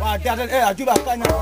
Wà á dá ẹ àjùbà kan náà.